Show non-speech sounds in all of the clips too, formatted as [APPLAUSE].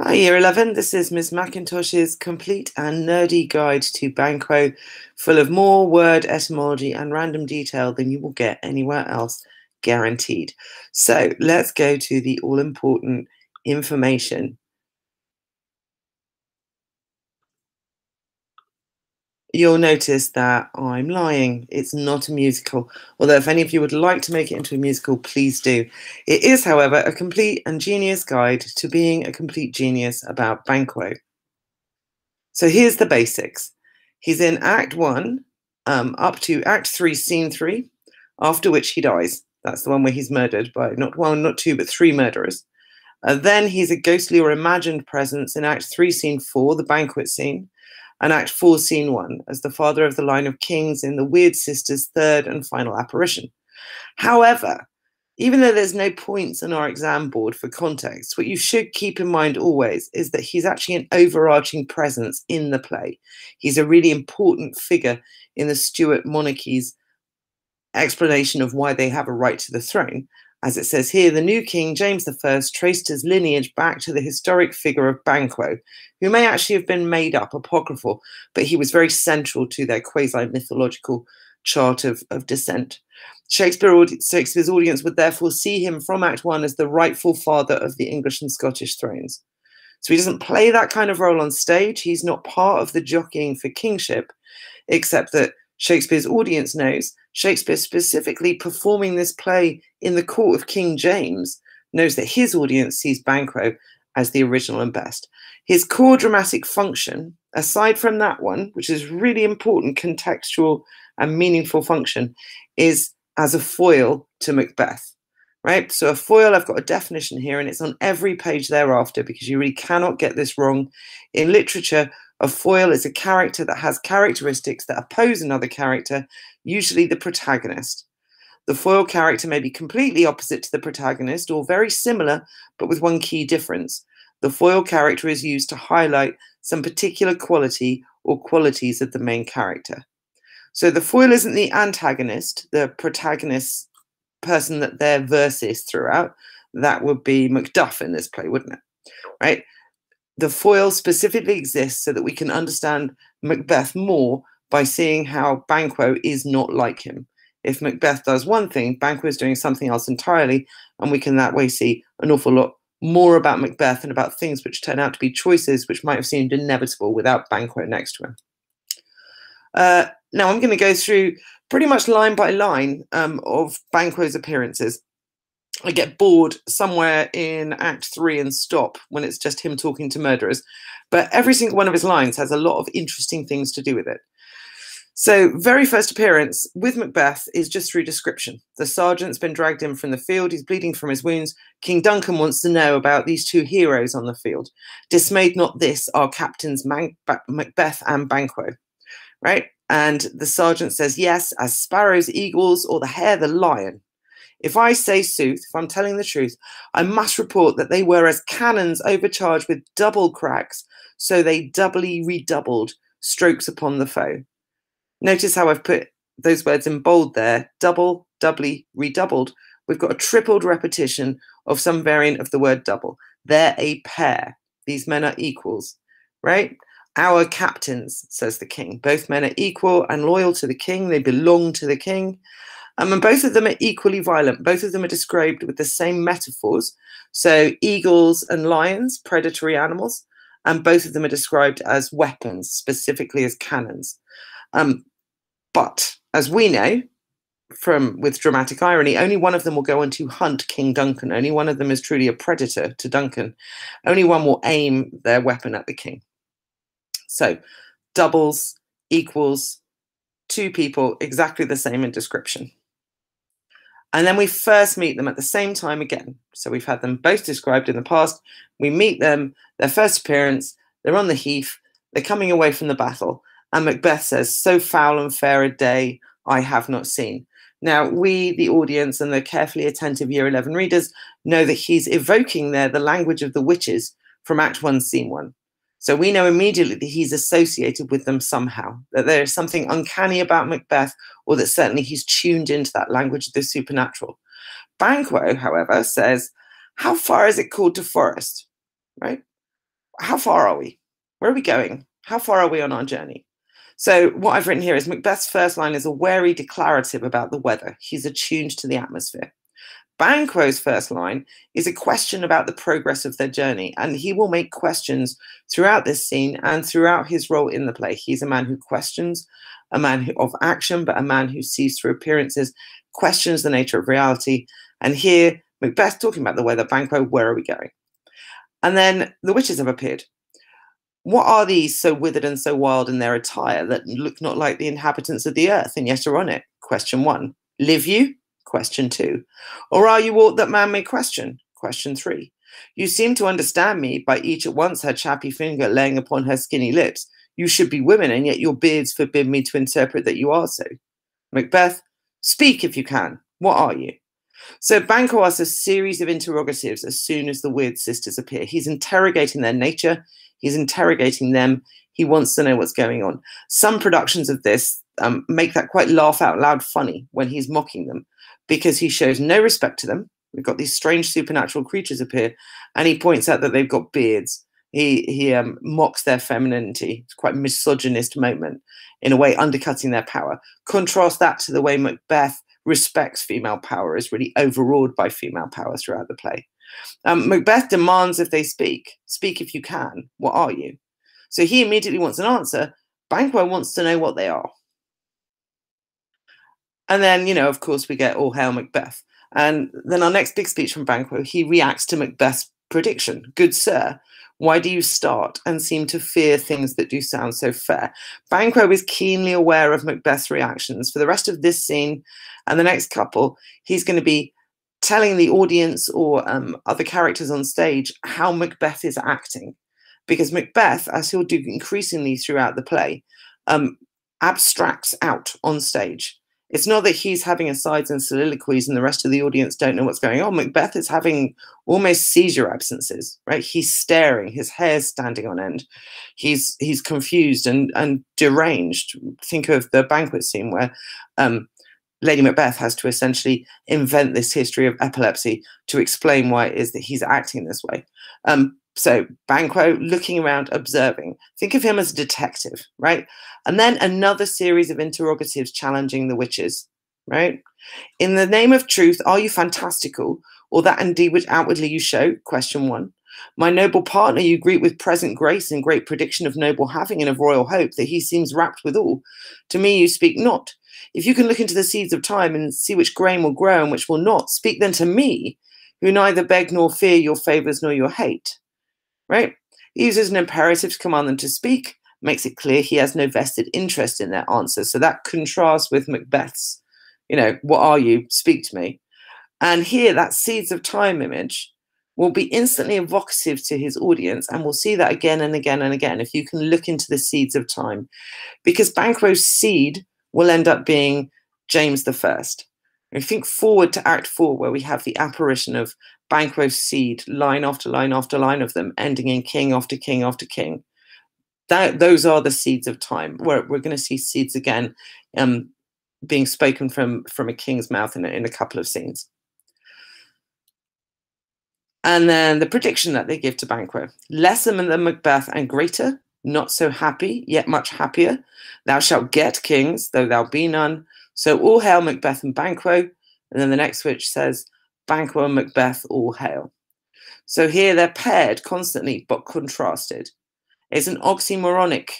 Hi, Year 11. This is Ms. McIntosh's complete and nerdy guide to Banquo, full of more word etymology and random detail than you will get anywhere else, guaranteed. So let's go to the all important information you'll notice that I'm lying. It's not a musical. Although, if any of you would like to make it into a musical, please do. It is, however, a complete and genius guide to being a complete genius about Banquo. So here's the basics. He's in Act 1 um, up to Act 3, Scene 3, after which he dies. That's the one where he's murdered by not one, not two, but three murderers. Uh, then he's a ghostly or imagined presence in Act 3, Scene 4, the banquet scene and Act 4, Scene 1, as the father of the line of kings in the Weird Sisters' third and final apparition. However, even though there's no points on our exam board for context, what you should keep in mind always is that he's actually an overarching presence in the play. He's a really important figure in the Stuart monarchy's explanation of why they have a right to the throne. As it says here, the new king, James I, traced his lineage back to the historic figure of Banquo, who may actually have been made up, apocryphal, but he was very central to their quasi mythological chart of, of descent. Shakespeare, Shakespeare's audience would therefore see him from Act One as the rightful father of the English and Scottish thrones. So he doesn't play that kind of role on stage. He's not part of the jockeying for kingship, except that Shakespeare's audience knows Shakespeare, specifically performing this play in the court of King James, knows that his audience sees Banquo as the original and best. His core dramatic function, aside from that one, which is really important contextual and meaningful function, is as a foil to Macbeth. Right? So a foil, I've got a definition here, and it's on every page thereafter because you really cannot get this wrong. In literature, a foil is a character that has characteristics that oppose another character, usually the protagonist. The foil character may be completely opposite to the protagonist or very similar, but with one key difference. The foil character is used to highlight some particular quality or qualities of the main character. So the foil isn't the antagonist, the protagonist person that they're versus throughout. That would be Macduff in this play, wouldn't it? Right? The foil specifically exists so that we can understand Macbeth more by seeing how Banquo is not like him. If Macbeth does one thing, Banquo is doing something else entirely, and we can that way see an awful lot more about Macbeth and about things which turn out to be choices which might have seemed inevitable without Banquo next to him. Uh, now I'm going to go through pretty much line by line um, of Banquo's appearances. I get bored somewhere in Act Three and stop when it's just him talking to murderers. But every single one of his lines has a lot of interesting things to do with it. So, very first appearance with Macbeth is just through description. The sergeant's been dragged in from the field. He's bleeding from his wounds. King Duncan wants to know about these two heroes on the field. Dismayed not this, our captains Man- Macbeth and Banquo, right? And the sergeant says, Yes, as sparrows, eagles, or the hare, the lion. If I say sooth, if I'm telling the truth, I must report that they were as cannons overcharged with double cracks, so they doubly redoubled strokes upon the foe. Notice how I've put those words in bold there double, doubly, redoubled. We've got a tripled repetition of some variant of the word double. They're a pair. These men are equals, right? Our captains, says the king. Both men are equal and loyal to the king. They belong to the king. Um, and both of them are equally violent. Both of them are described with the same metaphors. So, eagles and lions, predatory animals, and both of them are described as weapons, specifically as cannons. Um, but as we know from with dramatic irony, only one of them will go on to hunt King Duncan. Only one of them is truly a predator to Duncan. Only one will aim their weapon at the king. So doubles equals two people exactly the same in description. And then we first meet them at the same time again. So we've had them both described in the past. We meet them, their first appearance, they're on the heath, they're coming away from the battle. And Macbeth says, So foul and fair a day I have not seen. Now, we, the audience, and the carefully attentive Year 11 readers know that he's evoking there the language of the witches from Act 1, Scene 1. So we know immediately that he's associated with them somehow, that there is something uncanny about Macbeth, or that certainly he's tuned into that language of the supernatural. Banquo, however, says, How far is it called to Forres? Right? how far are we? Where are we going? How far are we on our journey? So what I've written here is Macbeth's first line is a wary declarative about the weather. He's attuned to the atmosphere. Banquo's first line is a question about the progress of their journey, and he will make questions throughout this scene and throughout his role in the play. He's a man who questions, a man who, of action, but a man who sees through appearances, questions the nature of reality. And here, Macbeth talking about the weather, Banquo, where are we going? And then the witches have appeared. What are these so withered and so wild in their attire that look not like the inhabitants of the earth and yet are on it? Question one. Live you? Question two. Or are you aught that man may question? Question three. You seem to understand me by each at once her chappy finger laying upon her skinny lips. You should be women, and yet your beards forbid me to interpret that you are so. Macbeth, speak if you can. What are you? So Banquo asks a series of interrogatives as soon as the weird sisters appear. He's interrogating their nature. He's interrogating them. He wants to know what's going on. Some productions of this um, make that quite laugh out loud funny when he's mocking them because he shows no respect to them. We've got these strange supernatural creatures appear, and he points out that they've got beards. He he um, mocks their femininity. It's quite misogynist moment in a way, undercutting their power. Contrast that to the way Macbeth respects female power, is really overawed by female power throughout the play. Um, Macbeth demands if they speak, speak if you can. What are you? So he immediately wants an answer. Banquo wants to know what they are. And then, you know, of course, we get All Hail Macbeth. And then our next big speech from Banquo, he reacts to Macbeth's prediction. Good sir, why do you start and seem to fear things that do sound so fair? Banquo is keenly aware of Macbeth's reactions. For the rest of this scene and the next couple, he's going to be telling the audience or um, other characters on stage how Macbeth is acting. Because Macbeth, as he'll do increasingly throughout the play, um, abstracts out on stage. It's not that he's having asides and soliloquies and the rest of the audience don't know what's going on. Macbeth is having almost seizure absences, right? He's staring, his hair's standing on end. He's he's confused and and deranged. Think of the banquet scene where um, Lady Macbeth has to essentially invent this history of epilepsy to explain why it is that he's acting this way. Um, so Banquo looking around, observing. Think of him as a detective, right? And then another series of interrogatives challenging the witches, right? In the name of truth, are you fantastical, or that indeed which outwardly you show? Question one. My noble partner you greet with present grace and great prediction of noble having and of royal hope that he seems rapt withal. To me you speak not. If you can look into the seeds of time and see which grain will grow and which will not, speak then to me, who neither beg nor fear your favors nor your hate right? He uses an imperative to command them to speak, makes it clear he has no vested interest in their answer. So that contrasts with Macbeth's, you know, what are you? Speak to me. And here, that seeds of time image will be instantly evocative to his audience. And we'll see that again and again and again if you can look into the seeds of time. Because Banquo's seed will end up being James the First. Think forward to Act Four, where we have the apparition of Banquo's seed, line after line after line of them, ending in king after king after king. That those are the seeds of time. We're we're going to see seeds again, um, being spoken from from a king's mouth in in a couple of scenes. And then the prediction that they give to Banquo: lesser than Macbeth and greater, not so happy, yet much happier. Thou shalt get kings, though thou be none. So all hail Macbeth and Banquo. And then the next switch says, Banquo and Macbeth all hail. So here they're paired constantly but contrasted. It's an oxymoronic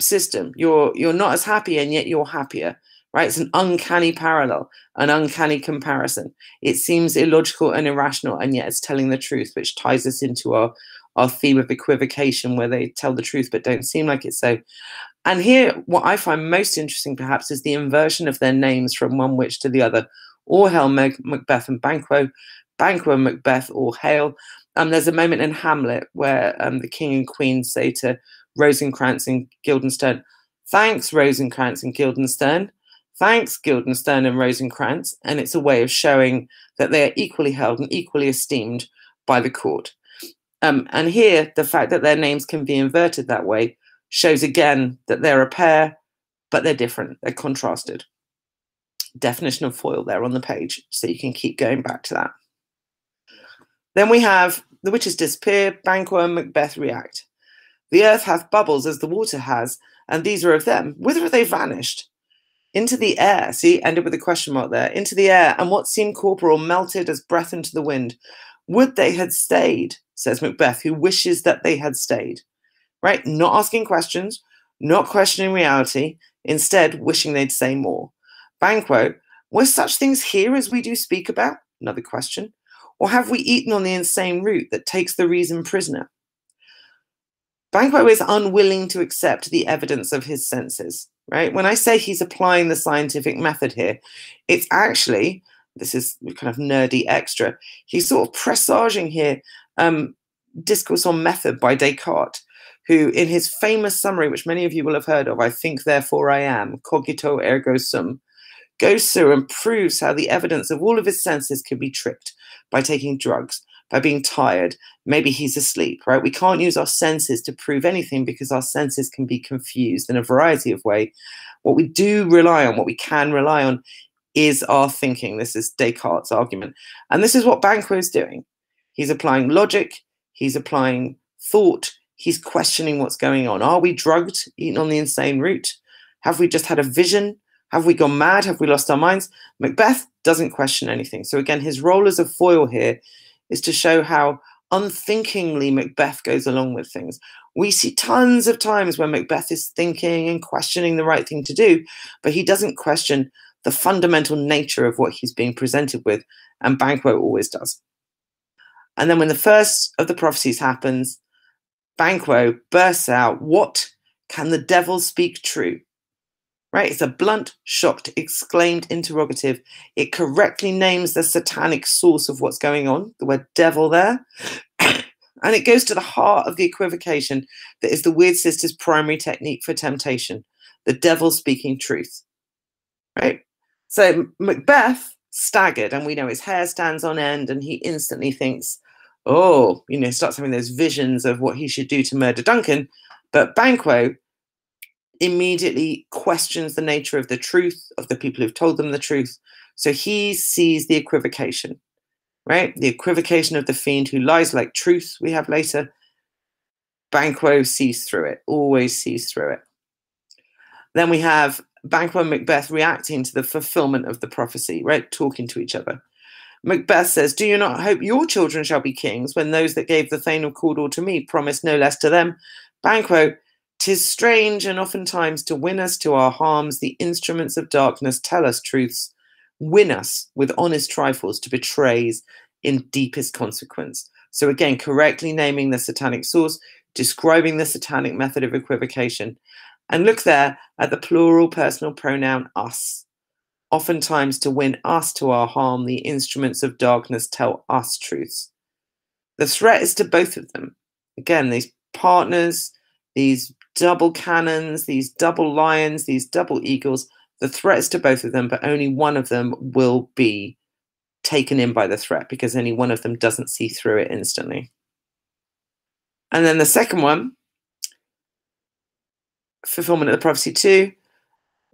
system. You're you're not as happy and yet you're happier. Right? It's an uncanny parallel, an uncanny comparison. It seems illogical and irrational, and yet it's telling the truth, which ties us into our, our theme of equivocation, where they tell the truth but don't seem like it's so. And here, what I find most interesting, perhaps, is the inversion of their names from one witch to the other, all hail Mac- Macbeth and Banquo, Banquo Macbeth, all hail. Um, there's a moment in Hamlet where um, the king and queen say to Rosencrantz and Guildenstern, Thanks, Rosencrantz and Guildenstern. Thanks, Guildenstern and Rosencrantz. And it's a way of showing that they are equally held and equally esteemed by the court. Um, and here, the fact that their names can be inverted that way shows again that they're a pair, but they're different, they're contrasted definition of foil there on the page, so you can keep going back to that. Then we have the witches disappear, Banquo and Macbeth react. The earth hath bubbles as the water has, and these are of them. Whither have they vanished? Into the air. See, ended with a question mark there. Into the air, and what seemed corporal melted as breath into the wind. Would they had stayed, says Macbeth, who wishes that they had stayed. Right? Not asking questions, not questioning reality, instead wishing they'd say more. Banquo, were such things here as we do speak about? Another question. Or have we eaten on the insane root that takes the reason prisoner? Banquo is unwilling to accept the evidence of his senses, right? When I say he's applying the scientific method here, it's actually, this is kind of nerdy extra, he's sort of presaging here um, Discourse on Method by Descartes, who in his famous summary, which many of you will have heard of, I think, therefore I am, cogito ergo sum, goes through and proves how the evidence of all of his senses can be tricked by taking drugs, by being tired. Maybe he's asleep, right? We can't use our senses to prove anything because our senses can be confused in a variety of ways. What we do rely on, what we can rely on, is our thinking. This is Descartes' argument. And this is what Banquo is doing. He's applying logic, he's applying thought, he's questioning what's going on. Are we drugged, eaten on the insane root? Have we just had a vision? Have we gone mad? Have we lost our minds? Macbeth doesn't question anything. So again, his role as a foil here is to show how unthinkingly Macbeth goes along with things. We see tons of times where Macbeth is thinking and questioning the right thing to do, but he doesn't question the fundamental nature of what he's being presented with, and Banquo always does. And then when the first of the prophecies happens, Banquo bursts out, What can the devil speak true? right? It's a blunt, shocked, exclaimed interrogative. It correctly names the satanic source of what's going on, the word devil there. [COUGHS] and it goes to the heart of the equivocation that is the Weird Sisters' primary technique for temptation the devil speaking truth, right? So Macbeth staggered, and we know his hair stands on end, and he instantly thinks, oh, you know, starts having those visions of what he should do to murder Duncan. But Banquo immediately questions the nature of the truth of the people who've told them the truth. So he sees the equivocation, right? The equivocation of the fiend who lies like truth, we have later. Banquo sees through it, always sees through it. Then we have Banquo and Macbeth reacting to the fulfillment of the prophecy, right? Talking to each other. Macbeth says, Do you not hope your children shall be kings when those that gave the Thane of Cawdor to me promised no less to them? Banquo, Tis strange, and oftentimes to win us to our harms, the instruments of darkness tell us truths, win us with honest trifles to betrays in deepest consequence. So, again, correctly naming the satanic source, describing the satanic method of equivocation. And look there at the plural personal pronoun us. Oftentimes, to win us to our harm, the instruments of darkness tell us truths. The threat is to both of them. Again, these partners, these double cannons, these double lions, these double eagles. The threat is to both of them, but only one of them will be taken in by the threat because only one of them doesn't see through it instantly. And then the second one, fulfillment of the prophecy two,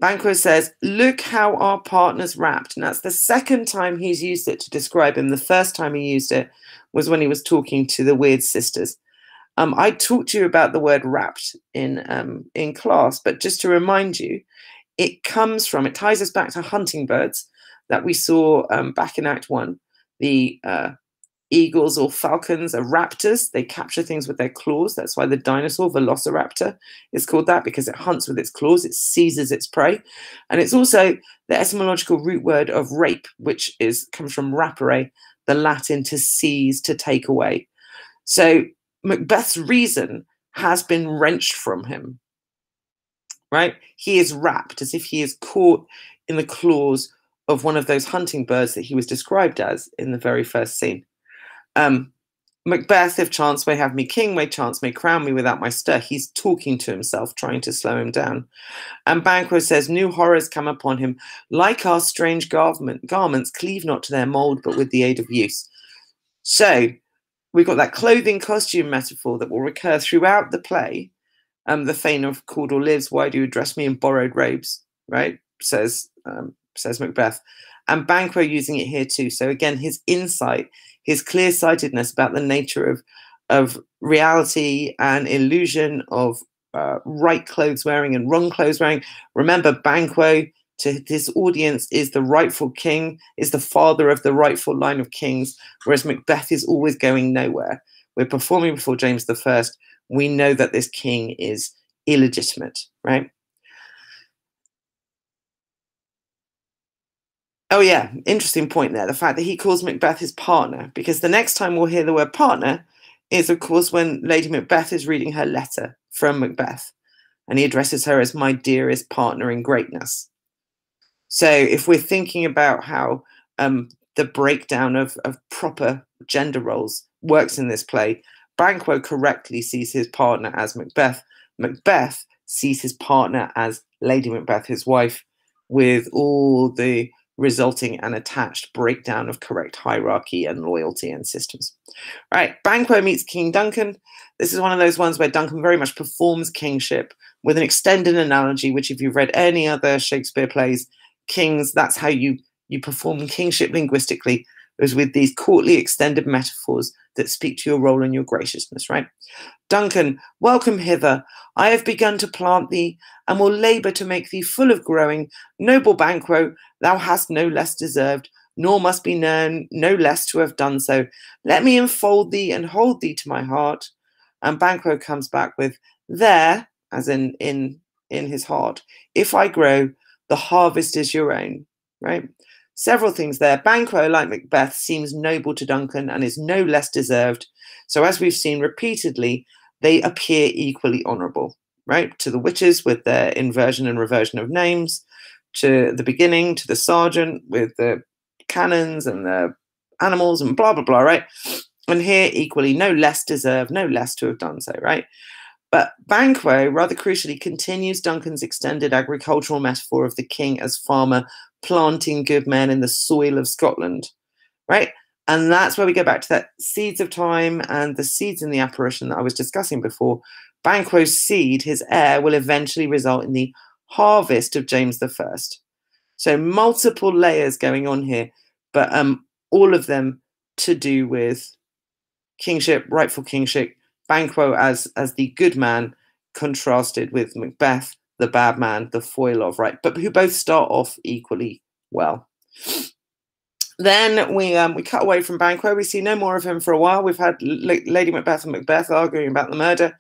Banquo says, Look how our partner's rapt. And that's the second time he's used it to describe him. The first time he used it was when he was talking to the weird sisters. Um, I talked to you about the word rapt in um, in class, but just to remind you, it comes from it ties us back to hunting birds that we saw um, back in Act One. The uh, eagles or falcons are raptors. They capture things with their claws. That's why the dinosaur Velociraptor is called that because it hunts with its claws. It seizes its prey, and it's also the etymological root word of rape, which is comes from rapere, the Latin to seize, to take away. So Macbeth's reason has been wrenched from him. Right? He is rapt as if he is caught in the claws of one of those hunting birds that he was described as in the very first scene. Um, Macbeth, if chance may have me king, may chance may crown me without my stir. He's talking to himself, trying to slow him down. And Banquo says, New horrors come upon him. Like our strange garment, garments, cleave not to their mold, but with the aid of use. So we've got that clothing costume metaphor that will recur throughout the play. Um, the Thane of Cawdor lives. Why do you dress me in borrowed robes? Right? Says um, says Macbeth. And Banquo using it here too. So again, his insight, his clear-sightedness about the nature of of reality and illusion of uh, right clothes wearing and wrong clothes wearing. Remember, Banquo to this audience is the rightful king, is the father of the rightful line of kings, whereas Macbeth is always going nowhere. We're performing before James I. We know that this king is illegitimate, right? Oh, yeah, interesting point there. The fact that he calls Macbeth his partner, because the next time we'll hear the word partner is, of course, when Lady Macbeth is reading her letter from Macbeth, and he addresses her as my dearest partner in greatness. So if we're thinking about how um, the breakdown of, of proper gender roles works in this play, Banquo correctly sees his partner as Macbeth. Macbeth sees his partner as Lady Macbeth, his wife, with all the resulting an attached breakdown of correct hierarchy and loyalty and systems. Right, Banquo meets King Duncan. This is one of those ones where Duncan very much performs kingship with an extended analogy, which if you've read any other Shakespeare plays, kings, that's how you you perform kingship linguistically, is with these courtly extended metaphors that speak to your role and your graciousness, right? Duncan, welcome hither. I have begun to plant thee, and will labour to make thee full of growing. Noble Banquo, thou hast no less deserved, nor must be known no less to have done so. Let me enfold thee and hold thee to my heart. And Banquo comes back with, there, as in in in his heart, if I grow, the harvest is your own, right? Several things there. Banquo, like Macbeth, seems noble to Duncan and is no less deserved. So, as we've seen repeatedly, they appear equally honourable, right? To the witches with their inversion and reversion of names, to the beginning, to the sergeant with the cannons and the animals and blah, blah, blah, right? And here, equally, no less deserved, no less to have done so, right? But Banquo, rather crucially, continues Duncan's extended agricultural metaphor of the king as farmer planting good men in the soil of Scotland, right? And that's where we go back to that seeds of time and the seeds in the apparition that I was discussing before. Banquo's seed, his heir, will eventually result in the harvest of James I. So multiple layers going on here, but um, all of them to do with kingship, rightful kingship, Banquo as as the good man contrasted with Macbeth, the bad man, the foil of right, but who both start off equally well. Then we um, we cut away from Banquo. We see no more of him for a while. We've had L Lady Macbeth and Macbeth arguing about the murder.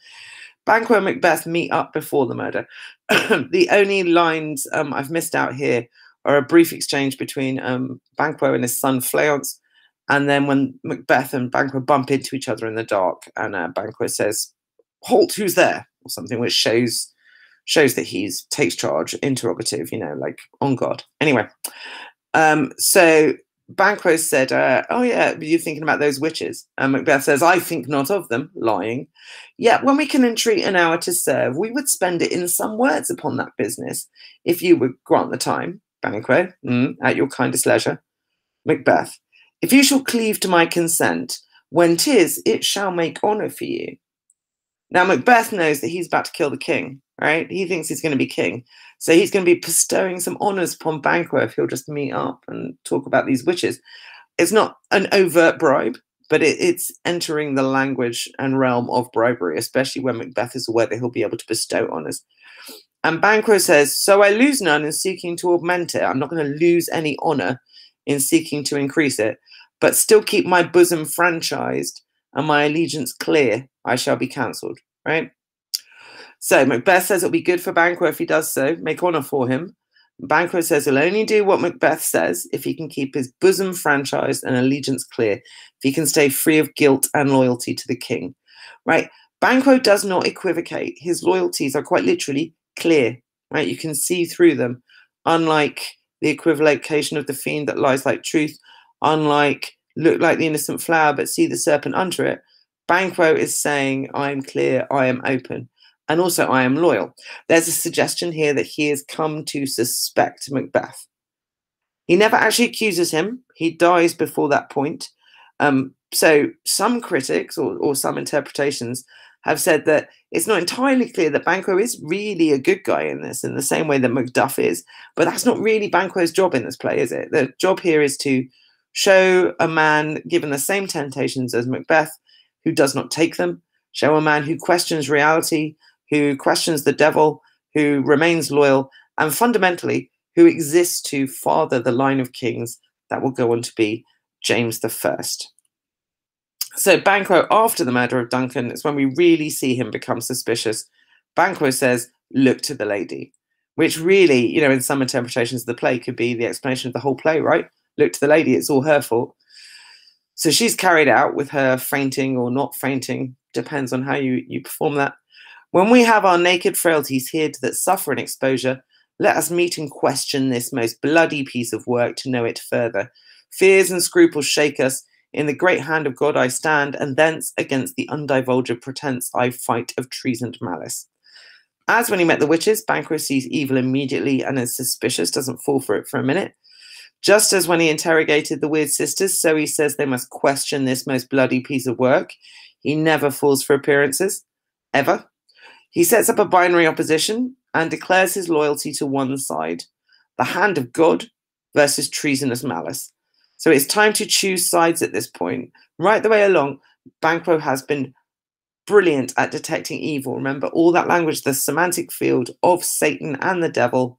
Banquo and Macbeth meet up before the murder. [CLEARS THROAT] the only lines um, I've missed out here are a brief exchange between um, Banquo and his son Fleance, and then when Macbeth and Banquo bump into each other in the dark, and uh, Banquo says, "Halt, who's there?" or something, which shows shows that he's takes charge, interrogative, you know, like on God. Anyway, um, so Banquo said, uh, "Oh yeah, you're thinking about those witches." And Macbeth says, "I think not of them." Lying. Yet, when we can entreat an hour to serve, we would spend it in some words upon that business, if you would grant the time. Banquo, mm, at your kindest leisure. Macbeth. If you shall cleave to my consent, when tis, it shall make honour for you. Now, Macbeth knows that he's about to kill the king, right? He thinks he's going to be king. So he's going to be bestowing some honours upon Banquo if he'll just meet up and talk about these witches. It's not an overt bribe, but it, it's entering the language and realm of bribery, especially when Macbeth is aware that he'll be able to bestow honours. And Banquo says, So I lose none in seeking to augment it. I'm not going to lose any honour in seeking to increase it but still keep my bosom franchised and my allegiance clear, I shall be cancelled. Right? So Macbeth says it'll be good for Banquo if he does so, make honour for him. Banquo says he'll only do what Macbeth says if he can keep his bosom franchised and allegiance clear, if he can stay free of guilt and loyalty to the king. Right? Banquo does not equivocate. His loyalties are quite literally clear. Right? You can see through them, unlike the equivocation of the fiend that lies like truth, unlike look like the innocent flower but see the serpent under it, Banquo is saying, I am clear, I am open, and also I am loyal. There's a suggestion here that he has come to suspect Macbeth. He never actually accuses him, he dies before that point. Um, so some critics or, or some interpretations have said that it's not entirely clear that Banquo is really a good guy in this, in the same way that Macduff is. But that's not really Banquo's job in this play, is it? The job here is to show a man given the same temptations as Macbeth who does not take them, show a man who questions reality, who questions the devil, who remains loyal, and fundamentally, who exists to father the line of kings that will go on to be James the First. So Banquo, after the murder of Duncan, is when we really see him become suspicious. Banquo says, look to the lady, which really, you know, in some interpretations of the play could be the explanation of the whole play, right? Look to the lady, it's all her fault. So she's carried out with her fainting or not fainting, depends on how you, you perform that. When we have our naked frailties hid that suffer an exposure, let us meet and question this most bloody piece of work to know it further. Fears and scruples shake us, in the great hand of God I stand, and thence against the undivulged pretence I fight of treason malice. As when he met the witches, Banquo sees evil immediately and is suspicious, doesn't fall for it for a minute. Just as when he interrogated the weird sisters, so he says they must question this most bloody piece of work. He never falls for appearances, ever. He sets up a binary opposition and declares his loyalty to one side the hand of God versus treasonous malice. So it's time to choose sides at this point. Right the way along, Banquo has been brilliant at detecting evil. Remember, all that language, the semantic field of Satan and the devil,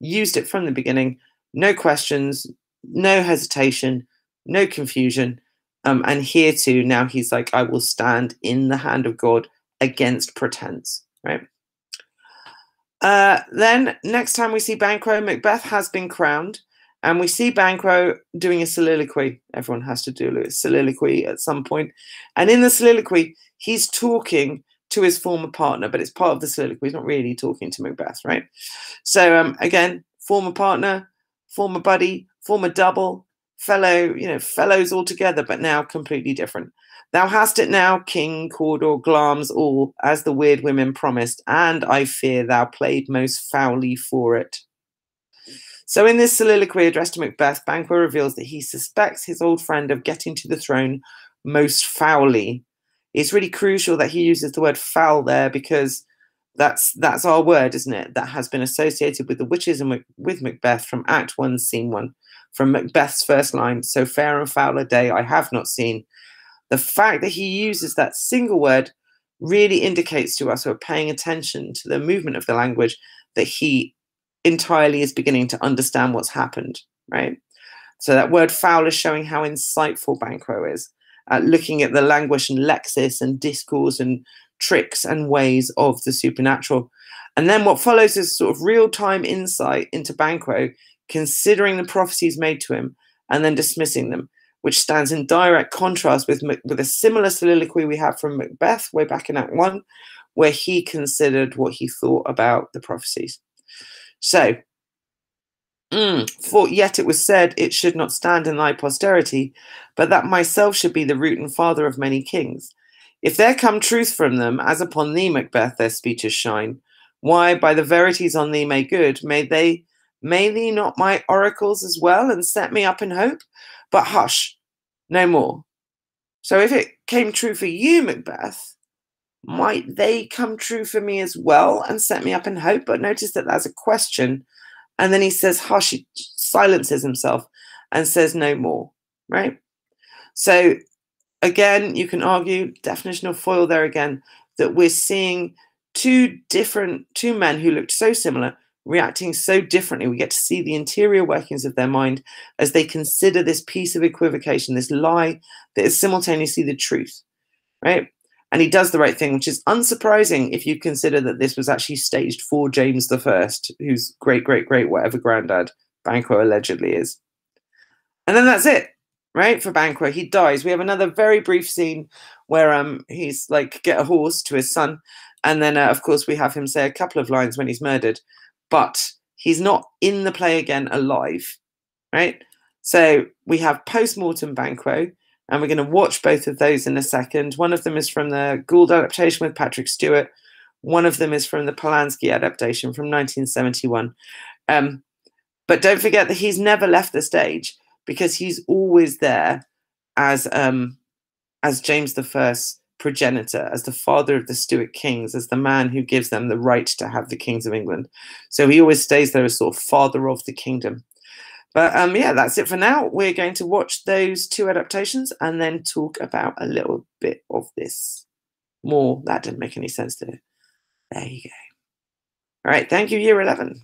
used it from the beginning. No questions, no hesitation, no confusion. Um, and here too, now he's like, I will stand in the hand of God against pretense, right? Uh, then next time we see Banquo, Macbeth has been crowned. And we see Banquo doing a soliloquy. Everyone has to do a soliloquy at some. And in the soliloquy, he's talking to his former partner, but it's part of the soliloquy. He's not really talking to Macbeth, right? So um, again, former partner, former buddy, former double, fellow, you know, fellows all together, but now completely different. Thou hast it now, King, Cawdor, Glamis all, as the weird women promised, and I fear thou played most foully for it. So, in this soliloquy addressed to Macbeth, Banquo reveals that he suspects his old friend of getting to the throne most foully. It's really crucial that he uses the word foul there because that's that's our word, isn't it? That has been associated with the witches and with Macbeth from Act One, Scene One, from Macbeth's first line. So fair and foul a day I have not seen. The fact that he uses that single word really indicates to us who are paying attention to the movement of the language that he entirely is beginning to understand what's happened, right? So that word foul is showing how insightful Banquo is at looking at the language and lexis and discourse and tricks and ways of the supernatural. And then what follows is sort of real-time insight into Banquo, considering the prophecies made to him and then dismissing them, which stands in direct contrast with, with a similar soliloquy we have from Macbeth way back in Act 1, where he considered what he thought about the prophecies. So, mm, for yet it was said, It should not stand in thy posterity, but that myself should be the root and father of many kings. If there come truth from them, as upon thee, Macbeth, their speeches shine, why, by the verities on thee made good, may they, may thee not my oracles as well, and set me up in hope? But hush, no more. So if it came true for you, Macbeth, might they come true for me as well and set me up in hope? But notice that that's a question. And then he says, hush, he silences himself and says no more, right? So again, you can argue, definition of foil there again, that we're seeing two different, two men who looked so similar reacting so differently. We get to see the interior workings of their mind as they consider this piece of equivocation, this lie that is simultaneously the truth, right? And he does the right thing, which is unsurprising if you consider that this was actually staged for James the First, whose great, great, great, whatever granddad Banquo allegedly is. And then that's it, right? For Banquo, he dies. We have another very brief scene where um he's like get a horse to his son, and then uh, of course we have him say a couple of lines when he's murdered, but he's not in the play again alive, right? So we have post mortem Banquo and we're going to watch both of those in a second. One of them is from the Goold adaptation with Patrick Stewart. One of them is from the Polanski adaptation from 1971. Um, but don't forget that he's never left the stage because he's always there as um, as James the First progenitor, as the father of the Stuart kings, as the man who gives them the right to have the kings of England. So he always stays there as sort of father of the kingdom. But um, yeah, that's it for now. We're going to watch those two adaptations and then talk about a little bit of this more. That didn't make any sense, did it? There you go. All right, thank you, year 11.